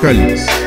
Collins.